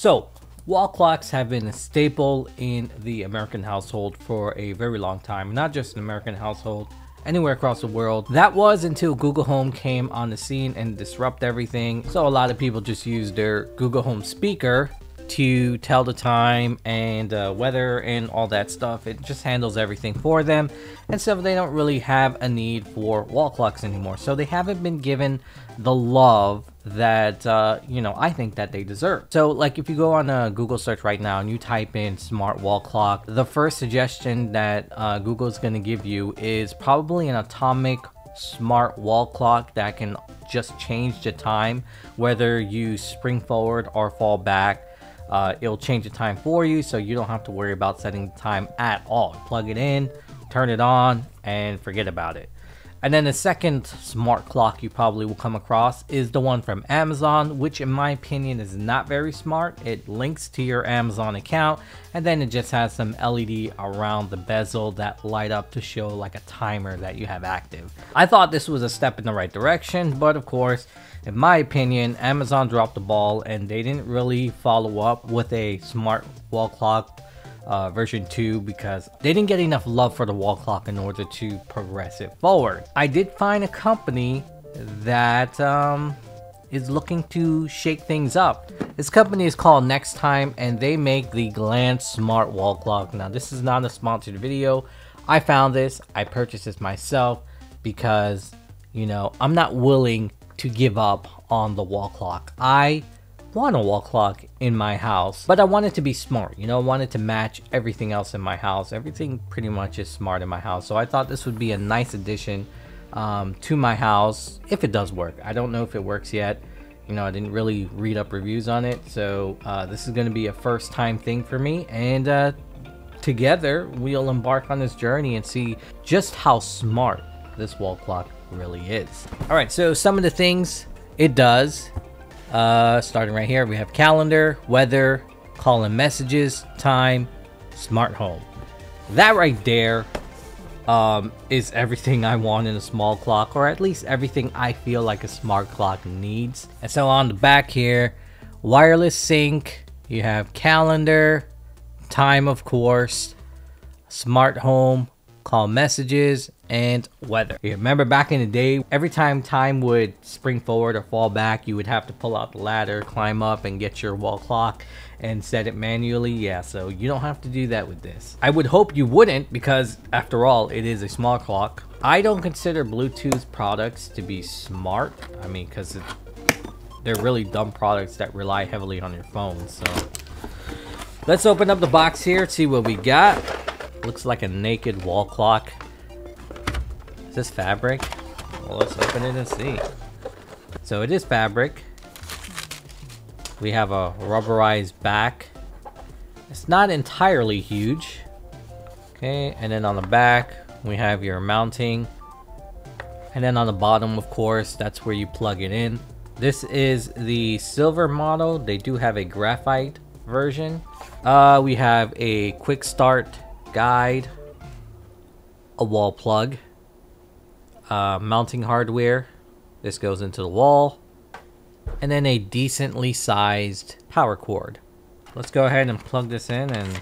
So, wall clocks have been a staple in the American household for a very long time. Not just an American household, anywhere across the world. That was until Google Home came on the scene and disrupt everything. So a lot of people just use their Google Home speaker to tell the time and uh, weather and all that stuff. It just handles everything for them. And so they don't really have a need for wall clocks anymore. So they haven't been given the love that, uh, you know, I think that they deserve. So like if you go on a Google search right now and you type in smart wall clock, the first suggestion that uh, Google is going to give you is probably an atomic smart wall clock that can just change the time whether you spring forward or fall back uh, it'll change the time for you so you don't have to worry about setting the time at all. Plug it in, turn it on, and forget about it. And then the second smart clock you probably will come across is the one from Amazon, which in my opinion is not very smart. It links to your Amazon account and then it just has some LED around the bezel that light up to show like a timer that you have active. I thought this was a step in the right direction, but of course, in my opinion, Amazon dropped the ball and they didn't really follow up with a smart wall clock uh, version 2 because they didn't get enough love for the wall clock in order to progress it forward. I did find a company that um, is looking to shake things up. This company is called Nexttime and they make the Glance Smart Wall Clock. Now this is not a sponsored video. I found this, I purchased this myself because, you know, I'm not willing to give up on the wall clock. I want a wall clock in my house, but I want it to be smart. You know, I want it to match everything else in my house. Everything pretty much is smart in my house. So I thought this would be a nice addition um, to my house if it does work. I don't know if it works yet. You know, I didn't really read up reviews on it. So uh, this is going to be a first time thing for me. And uh, together, we'll embark on this journey and see just how smart this wall clock really is. All right, so some of the things it does uh, starting right here, we have calendar, weather, call and messages, time, smart home. That right there um, is everything I want in a small clock, or at least everything I feel like a smart clock needs. And so on the back here, wireless sync, you have calendar, time of course, smart home, call messages, and weather. You remember back in the day, every time time would spring forward or fall back, you would have to pull out the ladder, climb up, and get your wall clock and set it manually. Yeah, so you don't have to do that with this. I would hope you wouldn't because after all, it is a small clock. I don't consider Bluetooth products to be smart. I mean, because they're really dumb products that rely heavily on your phone. So let's open up the box here, see what we got. Looks like a naked wall clock. Is this fabric? Well, let's open it and see. So it is fabric. We have a rubberized back. It's not entirely huge. Okay, and then on the back, we have your mounting. And then on the bottom, of course, that's where you plug it in. This is the silver model. They do have a graphite version. Uh, we have a quick start guide, a wall plug, uh, mounting hardware. This goes into the wall. And then a decently sized power cord. Let's go ahead and plug this in and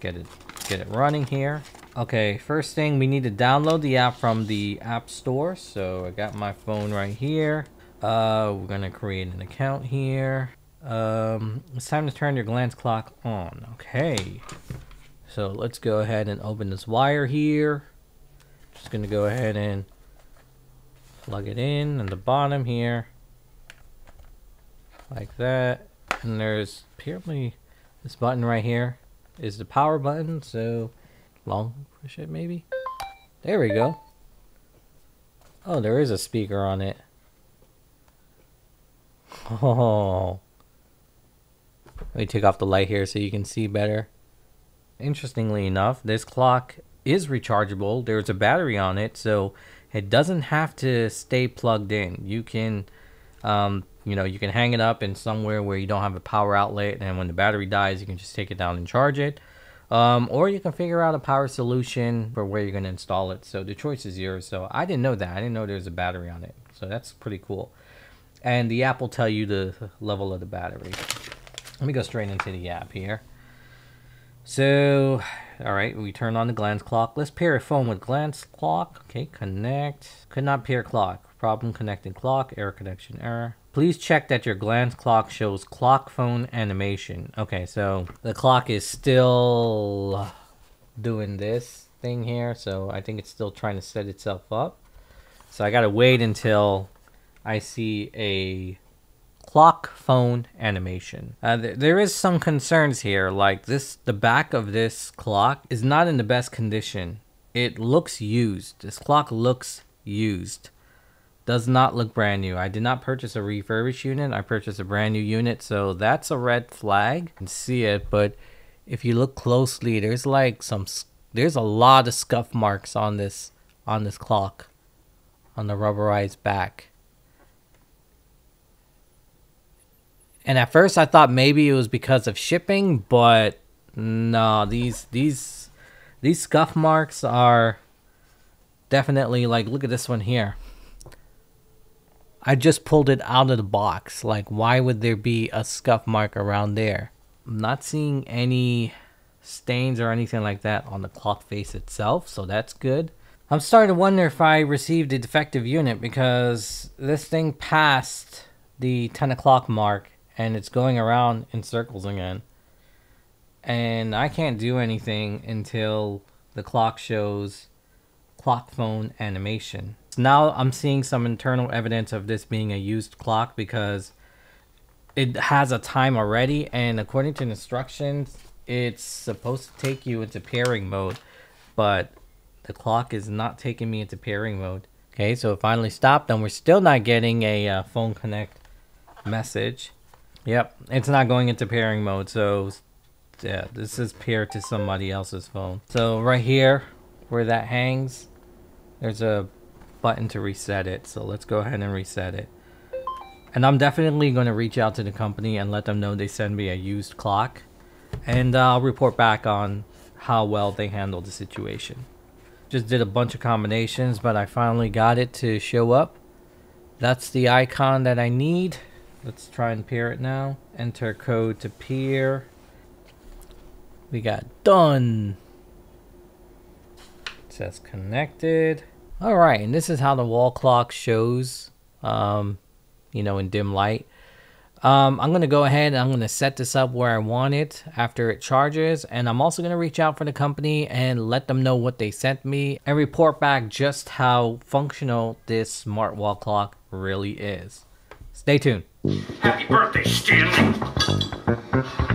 get it get it running here. Okay, first thing we need to download the app from the app store. So I got my phone right here. Uh, we're gonna create an account here. Um, it's time to turn your glance clock on. Okay. So let's go ahead and open this wire here. Just gonna go ahead and plug it in on the bottom here like that. And there's apparently this button right here is the power button so long push it maybe? There we go. Oh there is a speaker on it. Oh. Let me take off the light here so you can see better interestingly enough this clock is rechargeable there's a battery on it so it doesn't have to stay plugged in. You can, um, you know, you can hang it up in somewhere where you don't have a power outlet, and when the battery dies, you can just take it down and charge it. Um, or you can figure out a power solution for where you're going to install it. So the choice is yours. So I didn't know that. I didn't know there was a battery on it. So that's pretty cool. And the app will tell you the level of the battery. Let me go straight into the app here. So, all right, we turn on the glance clock. Let's pair a phone with glance clock. Okay, connect. Could not pair clock. Problem connecting clock. Error connection error. Please check that your glance clock shows clock phone animation. Okay, so the clock is still doing this thing here. So I think it's still trying to set itself up. So I gotta wait until I see a clock phone animation. Uh, th there is some concerns here, like this, the back of this clock is not in the best condition. It looks used. This clock looks used. Does not look brand new. I did not purchase a refurbished unit. I purchased a brand new unit, so that's a red flag. You can see it, but if you look closely, there's like some, there's a lot of scuff marks on this, on this clock, on the rubberized back. And at first I thought maybe it was because of shipping, but no, these these these scuff marks are definitely like look at this one here. I just pulled it out of the box. Like why would there be a scuff mark around there? I'm not seeing any stains or anything like that on the cloth face itself, so that's good. I'm starting to wonder if I received a defective unit because this thing passed the 10 o'clock mark and it's going around in circles again. And I can't do anything until the clock shows clock phone animation. Now I'm seeing some internal evidence of this being a used clock because it has a time already and according to instructions it's supposed to take you into pairing mode but the clock is not taking me into pairing mode. Okay, so it finally stopped and we're still not getting a uh, phone connect message. Yep, it's not going into pairing mode, so yeah, this is paired to somebody else's phone. So right here, where that hangs, there's a button to reset it. So let's go ahead and reset it. And I'm definitely going to reach out to the company and let them know they send me a used clock. And I'll report back on how well they handled the situation. Just did a bunch of combinations, but I finally got it to show up. That's the icon that I need. Let's try and pair it now. Enter code to pair. We got done. It says connected. All right, and this is how the wall clock shows, um, you know, in dim light. Um, I'm going to go ahead and I'm going to set this up where I want it after it charges. And I'm also going to reach out for the company and let them know what they sent me and report back just how functional this smart wall clock really is. Stay tuned. Happy birthday, Stanley!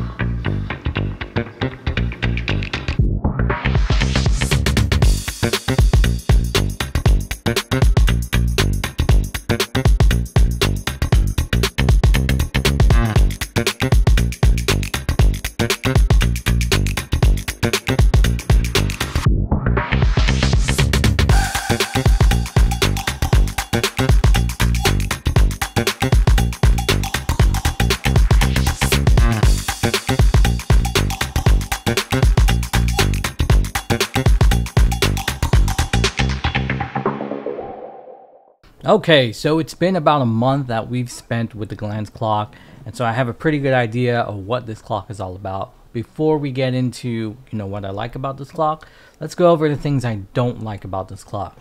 Okay, so it's been about a month that we've spent with the Glance clock, and so I have a pretty good idea of what this clock is all about. Before we get into, you know, what I like about this clock, let's go over the things I don't like about this clock.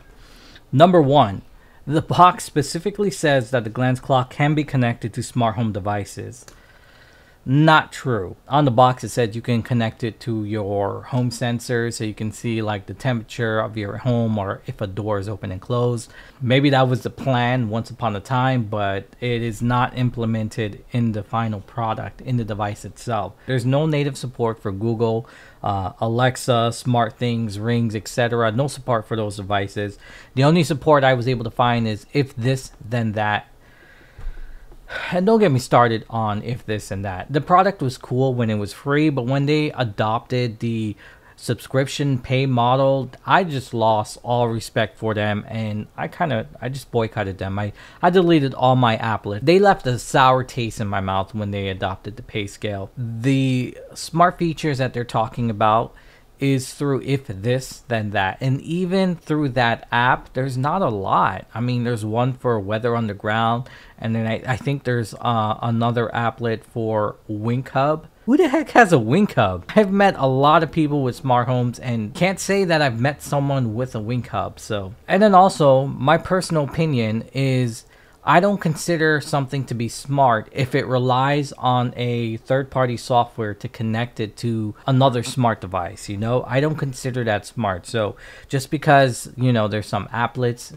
Number one, the box specifically says that the Glance clock can be connected to smart home devices. Not true. On the box it said you can connect it to your home sensor so you can see like the temperature of your home or if a door is open and closed. Maybe that was the plan once upon a time, but it is not implemented in the final product in the device itself. There's no native support for Google, uh, Alexa, SmartThings, Rings, etc. No support for those devices. The only support I was able to find is if this then that and don't get me started on if this and that. The product was cool when it was free, but when they adopted the subscription pay model, I just lost all respect for them and I kind of I just boycotted them. I I deleted all my applet. They left a sour taste in my mouth when they adopted the pay scale. The smart features that they're talking about is through if this then that. And even through that app there's not a lot. I mean there's one for weather underground and then i, I think there's uh, another applet for wink hub who the heck has a wink hub i've met a lot of people with smart homes and can't say that i've met someone with a wink hub so. And then also my personal opinion is I don't consider something to be smart if it relies on a third party software to connect it to another smart device. You know, I don't consider that smart. So just because, you know, there's some applets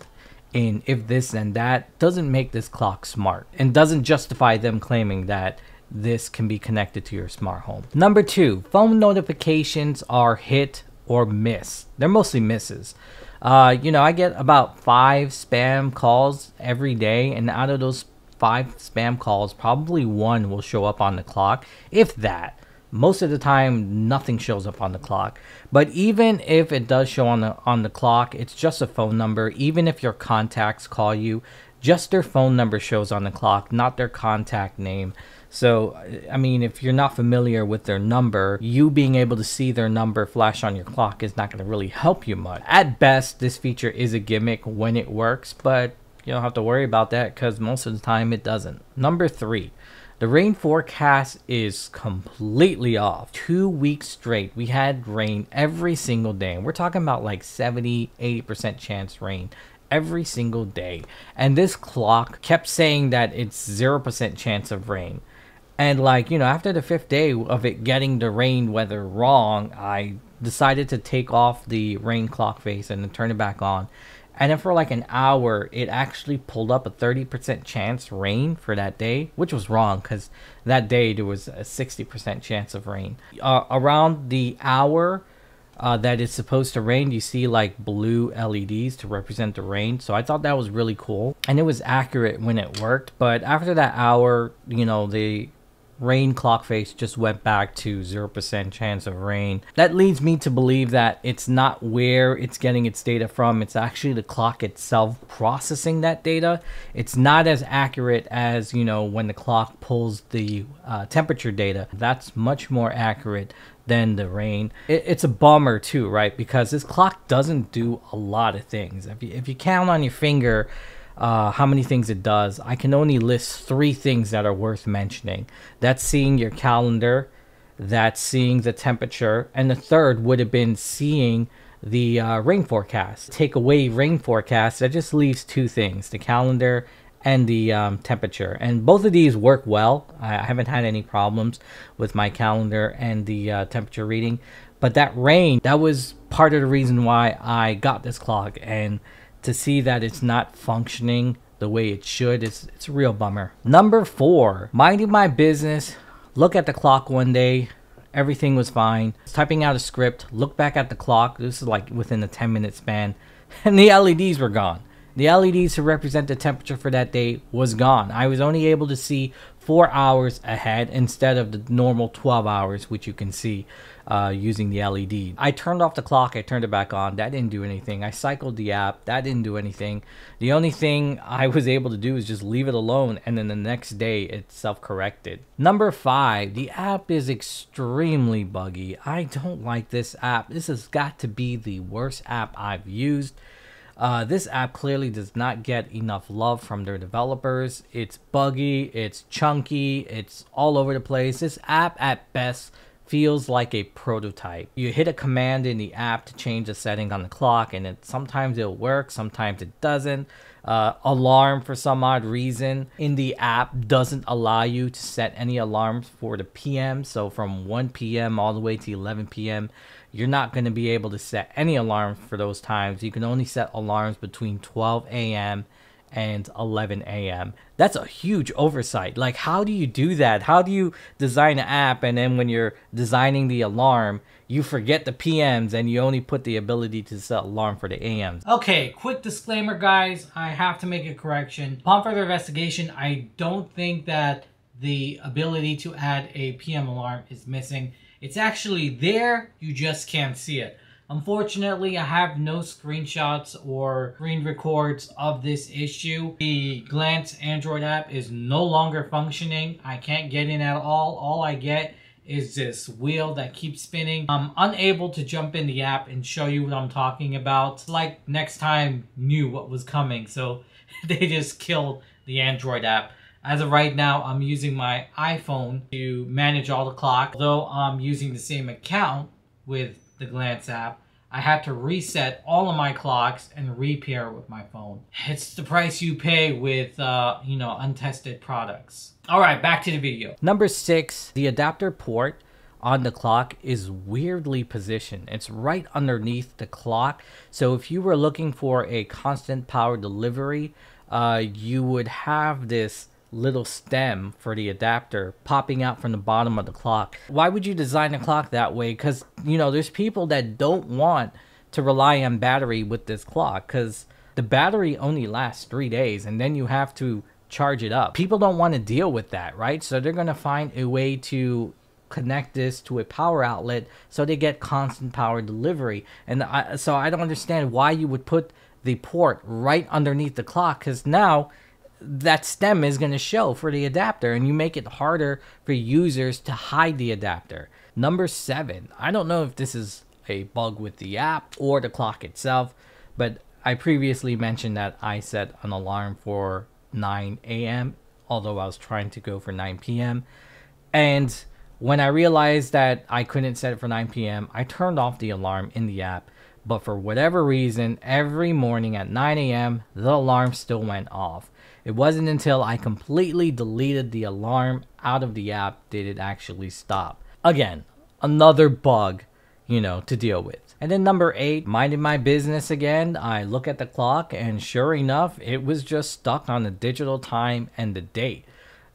in if this and that doesn't make this clock smart and doesn't justify them claiming that this can be connected to your smart home. Number two, phone notifications are hit or miss. They're mostly misses. Uh, you know, I get about five spam calls every day, and out of those five spam calls, probably one will show up on the clock, if that. Most of the time, nothing shows up on the clock. But even if it does show on the on the clock, it's just a phone number. Even if your contacts call you, just their phone number shows on the clock, not their contact name. So, I mean, if you're not familiar with their number, you being able to see their number flash on your clock is not going to really help you much. At best, this feature is a gimmick when it works, but you don't have to worry about that because most of the time it doesn't. Number three, the rain forecast is completely off. Two weeks straight, we had rain every single day. And we're talking about like 70, 80% chance rain every single day. And this clock kept saying that it's 0% chance of rain. And like, you know, after the fifth day of it getting the rain weather wrong, I decided to take off the rain clock face and then turn it back on. And then for like an hour, it actually pulled up a 30% chance rain for that day, which was wrong because that day there was a 60% chance of rain. Uh, around the hour uh, that it's supposed to rain, you see like blue LEDs to represent the rain. So I thought that was really cool. And it was accurate when it worked. But after that hour, you know, the rain clock face just went back to 0% chance of rain. That leads me to believe that it's not where it's getting its data from, it's actually the clock itself processing that data. It's not as accurate as, you know, when the clock pulls the uh, temperature data. That's much more accurate than the rain. It, it's a bummer too, right? Because this clock doesn't do a lot of things. If you, if you count on your finger, uh, how many things it does, I can only list three things that are worth mentioning. That's seeing your calendar, that's seeing the temperature, and the third would have been seeing the uh, rain forecast. Take away rain forecast, that just leaves two things the calendar and the um, temperature. And both of these work well. I, haven't had any problems with my calendar and the uh, temperature reading. But that rain, that was part of the reason why I got this clock. And to see that it's not functioning the way it should it's it's a real bummer. Number four minding my business. Look at the clock one day. Everything was fine. Typing out a script look back at the clock. This is like within a 10 minute span. And the leds were gone. The leds to represent the temperature for that day was gone. I was only able to see four hours ahead instead of the normal 12 hours which you can see uh, using the LED. I turned off the clock, I turned it back on. That didn't do anything. I cycled the app, that didn't do anything. The only thing I was able to do is just leave it alone, and then the next day it self corrected. Number five, the app is extremely buggy. I don't like this app. This has got to be the worst app I've used. Uh, this app clearly does not get enough love from their developers. It's buggy, it's chunky, it's all over the place. This app, at best, feels like a prototype. You hit a command in the app to change the setting on the clock and it sometimes it'll work, sometimes it doesn't. Uh, alarm for some odd reason in the app doesn't allow you to set any alarms for the PM. So from 1 p.m. all the way to 11 p.m., you're not going to be able to set any alarms for those times. You can only set alarms between 12 a.m and 11 a.m. That's a huge oversight. Like, how do you do that? How do you design an app and then when you're designing the alarm, you forget the PMs and you only put the ability to set alarm for the AMs? Okay, quick disclaimer, guys. I have to make a correction. Upon further investigation, I don't think that the ability to add a PM alarm is missing. It's actually there, you just can't see it. Unfortunately, I have no screenshots or screen records of this issue. The Glance Android app is no longer functioning. I can't get in at all. All I get is this wheel that keeps spinning. I'm unable to jump in the app and show you what I'm talking about. Like Nexttime knew what was coming, so they just killed the Android app. As of right now, I'm using my iPhone to manage all the clock. Though I'm using the same account with the Glance app, I had to reset all of my clocks and repair with my phone. It's the price you pay with, uh, you know, untested products. All right, back to the video. Number six, the adapter port on the clock is weirdly positioned. It's right underneath the clock. So if you were looking for a constant power delivery, uh, you would have this little stem for the adapter popping out from the bottom of the clock. Why would you design a clock that way? Because, you know, there's people that don't want to rely on battery with this clock because the battery only lasts three days and then you have to charge it up. People don't want to deal with that, right? So they're going to find a way to connect this to a power outlet so they get constant power delivery. And I, so I don't understand why you would put the port right underneath the clock because now that stem is going to show for the adapter and you make it harder for users to hide the adapter. Number seven, I don't know if this is a bug with the app or the clock itself, but I previously mentioned that I set an alarm for 9 a.m., although I was trying to go for 9 p.m. And when I realized that I couldn't set it for 9 p.m., I turned off the alarm in the app. But for whatever reason, every morning at 9 a.m., the alarm still went off. It wasn't until I completely deleted the alarm out of the app did it actually stop. Again, another bug, you know, to deal with. And then number eight, minding my business again, I look at the clock and sure enough, it was just stuck on the digital time and the date.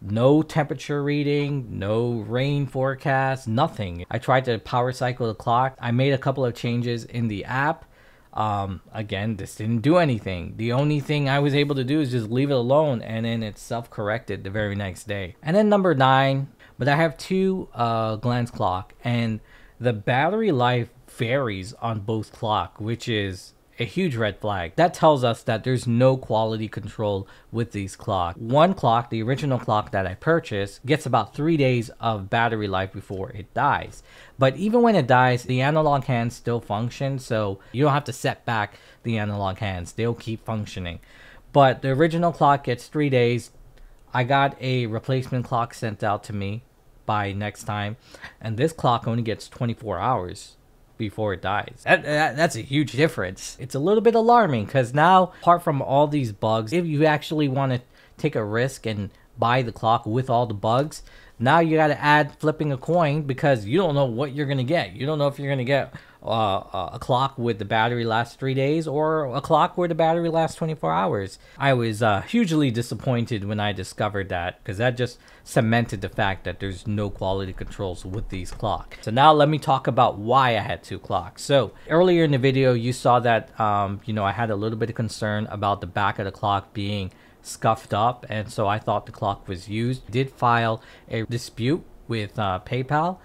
No temperature reading, no rain forecast, nothing. I tried to power cycle the clock. I made a couple of changes in the app um, again, this didn't do anything. The only thing I was able to do is just leave it alone, and then it self-corrected the very next day. And then number nine, but I have two uh, glance clock, and the battery life varies on both clock, which is a huge red flag. That tells us that there's no quality control with these clocks. One clock, the original clock that I purchased, gets about three days of battery life before it dies. But even when it dies, the analog hands still function, so you don't have to set back the analog hands. They'll keep functioning. But the original clock gets three days. I got a replacement clock sent out to me by Nexttime, and this clock only gets 24 hours before it dies. That, that, that's a huge difference. It's a little bit alarming because now, apart from all these bugs, if you actually want to take a risk and buy the clock with all the bugs, now you got to add flipping a coin because you don't know what you're going to get. You don't know if you're going to get uh, a clock with the battery lasts three days or a clock where the battery lasts 24 hours. I was uh, hugely disappointed when I discovered that because that just cemented the fact that there's no quality controls with these clocks. So now let me talk about why I had two clocks. So earlier in the video, you saw that, um, you know, I had a little bit of concern about the back of the clock being scuffed up and so I thought the clock was used. I did file a dispute with uh, PayPal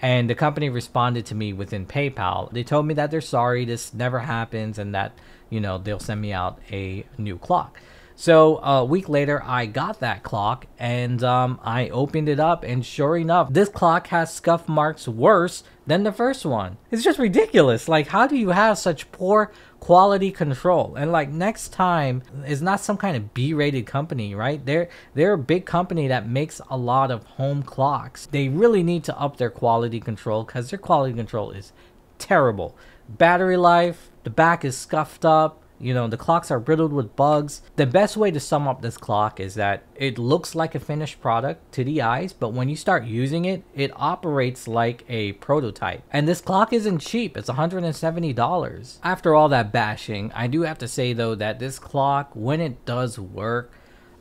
and the company responded to me within PayPal. They told me that they're sorry, this never happens, and that, you know, they'll send me out a new clock. So a week later, I got that clock and um, I opened it up, and sure enough, this clock has scuff marks worse than the first one. It's just ridiculous. Like, how do you have such poor quality control? And like, Nexttime is not some kind of B-rated company, right? They're they're a big company that makes a lot of home clocks. They really need to up their quality control because their quality control is terrible. Battery life, the back is scuffed up you know, the clocks are riddled with bugs. The best way to sum up this clock is that it looks like a finished product to the eyes, but when you start using it, it operates like a prototype. And this clock isn't cheap, it's $170. After all that bashing, I do have to say though that this clock, when it does work,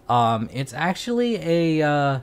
um, it's actually a, uh,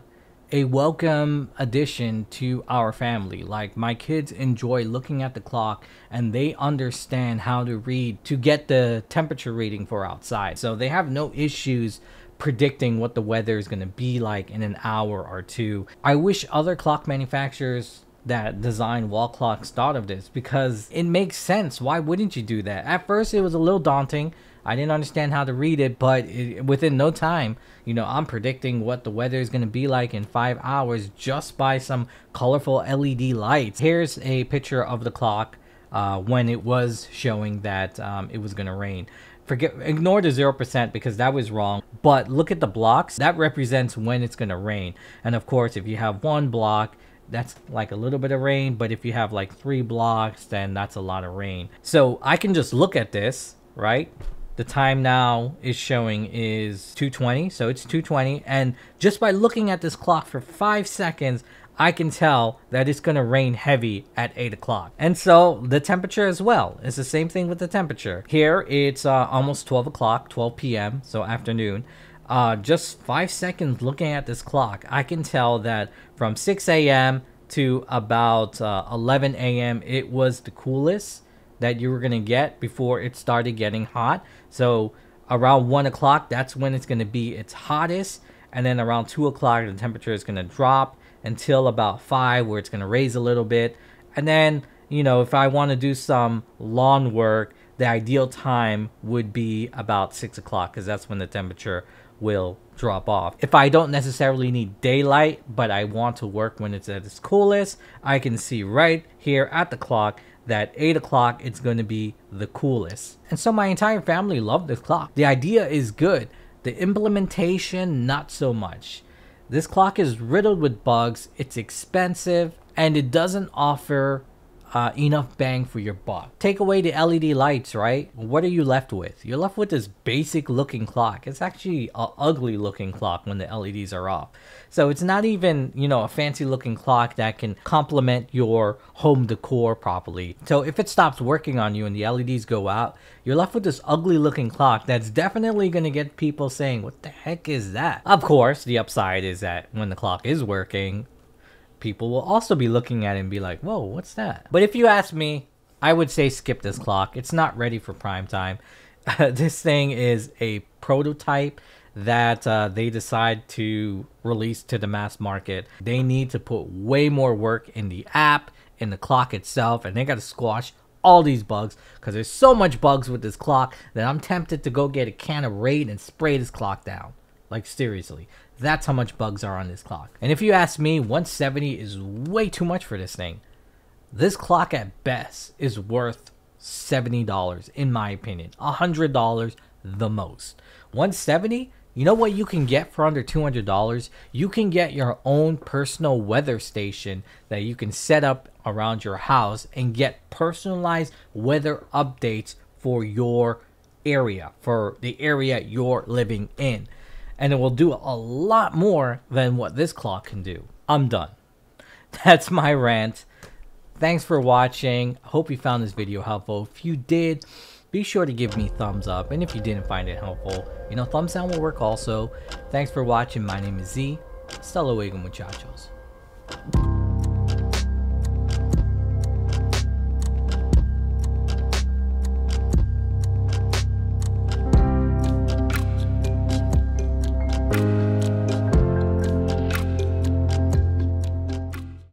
a welcome addition to our family. Like my kids enjoy looking at the clock and they understand how to read to get the temperature reading for outside. So they have no issues predicting what the weather is going to be like in an hour or two. I wish other clock manufacturers that designed wall clocks thought of this because it makes sense. Why wouldn't you do that? At first, it was a little daunting. I didn't understand how to read it, but it, within no time, you know, I'm predicting what the weather is going to be like in five hours just by some colorful LED lights. Here's a picture of the clock uh, when it was showing that um, it was going to rain. Forget, ignore the 0% because that was wrong. But look at the blocks. That represents when it's going to rain. And of course, if you have one block, that's like a little bit of rain. But if you have like three blocks, then that's a lot of rain. So I can just look at this, right? The time now is showing is 220. So it's 220. And just by looking at this clock for five seconds, I can tell that it's going to rain heavy at 8 o'clock. And so the temperature as well. It's the same thing with the temperature. Here it's uh, almost 12 o'clock, 12 p.m., so afternoon. Uh, just 5 seconds looking at this clock, I can tell that from 6 a.m. to about uh, 11 a.m. it was the coolest that you were going to get before it started getting hot. So around 1 o'clock, that's when it's going to be its hottest. And then around 2 o'clock, the temperature is going to drop until about 5 where it's going to raise a little bit. And then, you know, if I want to do some lawn work, the ideal time would be about 6 o'clock because that's when the temperature will drop off. If I don't necessarily need daylight, but I want to work when it's at its coolest, I can see right here at the clock that 8 o'clock it's going to be the coolest. And so my entire family loved this clock. The idea is good. The implementation, not so much. This clock is riddled with bugs, it's expensive, and it doesn't offer uh, enough bang for your buck. Take away the LED lights, right? What are you left with? You're left with this basic looking clock. It's actually an ugly looking clock when the LEDs are off. So it's not even, you know, a fancy looking clock that can complement your home decor properly. So if it stops working on you and the LEDs go out, you're left with this ugly looking clock that's definitely going to get people saying, what the heck is that? Of course, the upside is that when the clock is working, people will also be looking at it and be like, whoa, what's that? But if you ask me, I would say skip this clock. It's not ready for prime time. this thing is a prototype that uh, they decide to release to the mass market. They need to put way more work in the app, in the clock itself, and they got to squash all these bugs because there's so much bugs with this clock that I'm tempted to go get a can of Raid and spray this clock down. Like seriously, that's how much bugs are on this clock. And if you ask me, 170 is way too much for this thing. This clock at best is worth $70 in my opinion. $100 the most. 170 you know what you can get for under $200? You can get your own personal weather station that you can set up around your house and get personalized weather updates for your area, for the area you're living in and it will do a lot more than what this clock can do. I'm done. That's my rant. Thanks for watching. Hope you found this video helpful. If you did, be sure to give me thumbs up. And if you didn't find it helpful, you know, thumbs down will work also. Thanks for watching. My name is Z. Hasta luego, muchachos.